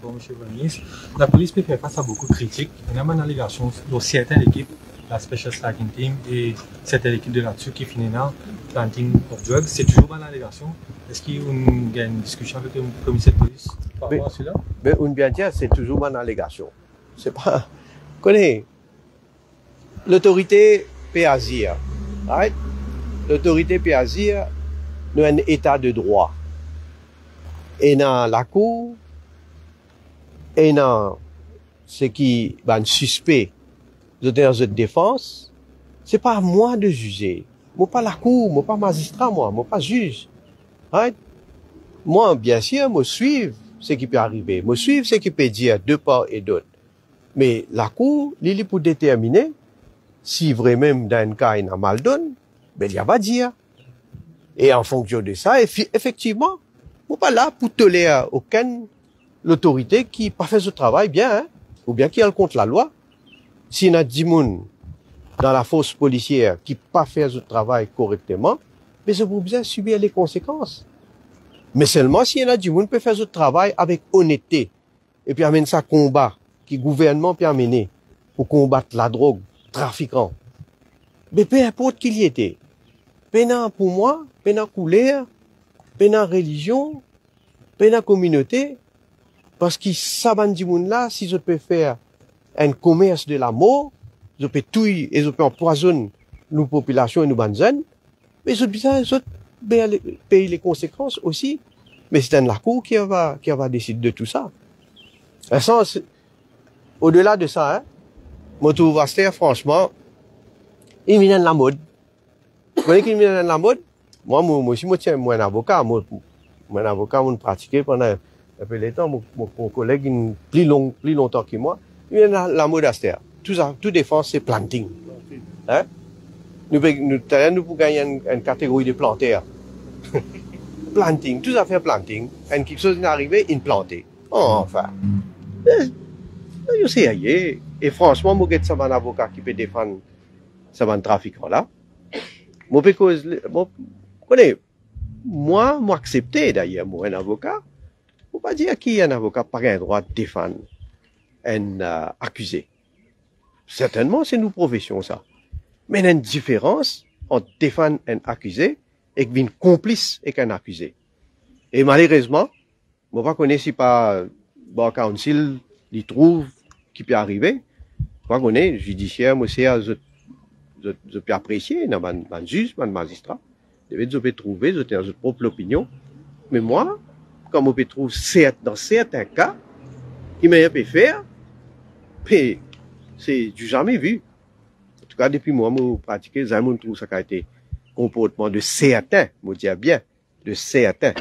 Pour M. le ministre, la police peut faire face à beaucoup de critiques. On a une allégation dans certaines équipes, la Special Striking Team et certaines équipes de là-dessus qui finissent dans planting of drugs. C'est toujours une allégation. Est-ce qu'il y a une discussion avec le commissaire de police par rapport à cela? Mais on bien dire, c'est toujours une allégation. C'est pas. Connais, l'autorité peut agir. Right? L'autorité peut agir dans un état de droit. Et dans la cour, et dans ce qui est suspect de de défense, c'est pas à moi de juger. Moi pas la cour, moi pas magistrat, moi, moi pas juge. Right? Moi, bien sûr, moi suivre ce qui peut arriver. Moi suivre ce qui peut dire de part et d'autre. Mais la cour, il est pour déterminer si vraiment dans un cas il a mal donné, ben il va dire. Et en fonction de ça, effectivement, moi pas là pour tolérer aucune l'autorité qui pas fait ce travail bien, hein, ou bien qui est contre la loi. S'il y a 10 dans la force policière qui pas fait ce travail correctement, mais c'est pour bien subir les conséquences. Mais seulement en a monde peut faire ce travail avec honnêteté et puis amène ça combat qui gouvernement peut amener pour combattre la drogue, trafiquant. Mais peu importe qu'il y était. Pénant pour moi, pénant couleur, pénant religion, pénant communauté, parce que ça là, si je peux faire un commerce de la mort, je peux tuer et je peux empoisonner nos populations et nos bandes mais je peux payer les conséquences aussi. Mais c'est un la cour qui va, qui va décider de tout ça. Au-delà de ça, hein, va faire, franchement, il vient de la mode. Vous voyez qu'il vient de la mode? Moi, moi, moi, si moi, tiens, moi, un avocat, moi, moi, un avocat, moi, pratiqué pendant un peu de temps, mon, mon, collègue, plus long, plus longtemps que moi, il vient la, la mode astère. Tout tout défense, c'est planting. Hein? Nous, nous, nous, pour gagner une, une catégorie de planteurs. planting, tout ça fait planting. Et quelque chose est arrivé, il planté. Oh, enfin. Je sais, et franchement, moi, j'ai un avocat qui peut défendre ce trafiquant là. Moi, moi, moi, moi, accepter d'ailleurs, moi, un avocat. Faut pas dire qu'il y a un avocat pas un droit de défendre un euh, accusé. Certainement, c'est nous profession ça. Mais il y a une différence entre défendre un accusé et une complice avec un accusé. Et malheureusement, moi, pas connais si pas, bon, council, il trouve qui peut arriver. Moi, on est judiciaire, moi, c'est, je, je, je peux apprécier, dans mon juge, mon magistrat. Je peux trouver, je propre opinion. Mais moi, comme on peut trouver dans certains cas, qui m'a pu faire, mais c'est du jamais vu. En tout cas, depuis moi, je pratique, je trouve ça a été comportement de certains, je dis bien, de certains.